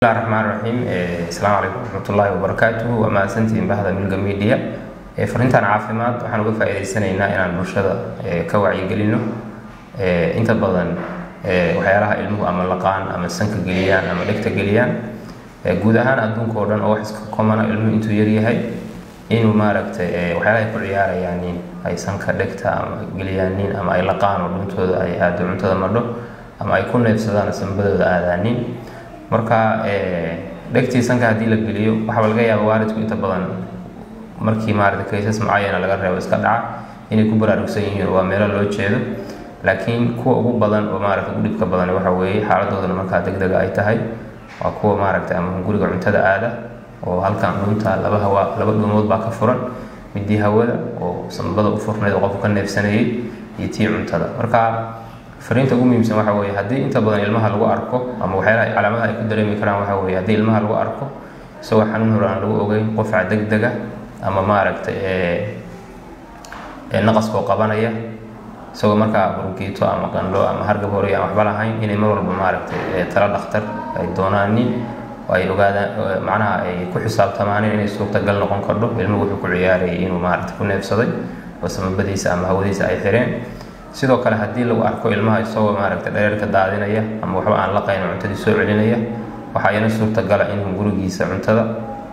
bismillahi raxmaan raxiim asalaamu calaykum waraxmatullaahi wabarakaatuhu waa mahadsantihiin bahda milga media. Fariintan caafimaad waxaan uga faa-iideysanaynaa inaan bulshada ka wacyigelino inta badan waxyaalaha ilmuhu ama laqaan ama sanka geliyaan ama dhegta geliyaan guud ahaan adduunka oo dhan oo wax iska komana ilmuhu intuu yaryahay inuu maaragtay waxyaalaha ay ku ciyaarayaanin ay sanka dhegta ama geliyaanin ama ay laqaan oo dhuntooda ay aado cuntada madho ama ay ku neefsadaan sanbadooda aadaanin marka dhegtii sanka haddii la geliyo waxaa laga yaaba waalidku inta badan markii maarata kaysas mucayana laga reebo iska dhaca inay ku baraarugsan yihiin waa meelo loo jeedo. Laakiin kuwa ugu badan oo maarata ugu dhibka badan waxa weeye xaaladoodana markaa degdega ay tahay waa kuwa maaragtay ama guriga cuntada aada oo halkan dhunta laba hawa laba dhuumood baa ka furan. Midii hawada oo sanbada u furnayd oo qofku ka neefsanayay iyo tii cuntada. Marka fariinta ugu muhiimsan waxa weeye haddii inta badan ilmaha lagu arko ama waxyaalaha calaamadaha ay ku dareemi karaan waxa weeye haddii ilmaha lagu arko isagoo xanuun hore aan lagu ogeyn qofca degdega ama maaragtay naqaskoo qabanaya isagoo markaa burgiito ama qandho ama hargab hore aan waxba lahayn inay mar walba maaragtay tala dhakhtar ay doonaanin oo ay ogaadaan macnaha ay ku xisaabtamaanin inay suurtagal noqon kardho ilmuhu wuxuu ku ciyaarayay inuu maaragtay ku neefsaday oo samabadiisa ama hawadiisa ay xireen sidoo kale haddii lagu arko ilmaha isagoo maaragtay dhareerka daadinaya ama waxba aan laqayn cuntadii soo celinaya waxaa iyana suurtagala inuu gurigiisa cuntada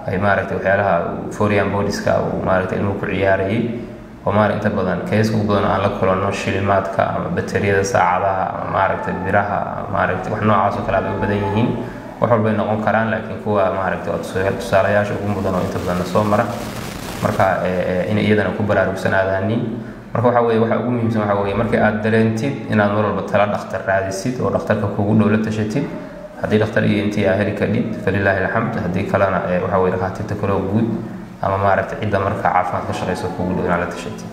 ay maaragtay waxyaalaha forian bodiska uu maaragtay ilmuhu ku ciyaarayay. Oo maar inta badan keeska ugu badan aan la kulanno shilimaadka ama bateriyada saacadaha ama maaragtay biraha ama maaragtay wax noocaas oo kale abay u badan yihiin. Wax walbay noqon karaan laakiin kuwa maaragtay waa tusaalayaasha ugu mudan oo inta badan soo mara. Marka inay iyadana ku baraarugsanaadaanin marka waxa weye waxa ugu muhiimsan waxa weye markii aad dareentid inaad mar walba tala dhakhtar raadisid oo dhakhtarka kugu dhow la tashatid haddii dhakhtar iyo intii aa heli kadhid falilaahi alxamd haddii kalena waxa weye dhakhaatiirta kaloo guud ama maaragtay cidda marka caafimaad ka shaqayso kugu dhow inaad la tashatid